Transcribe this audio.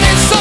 comenzó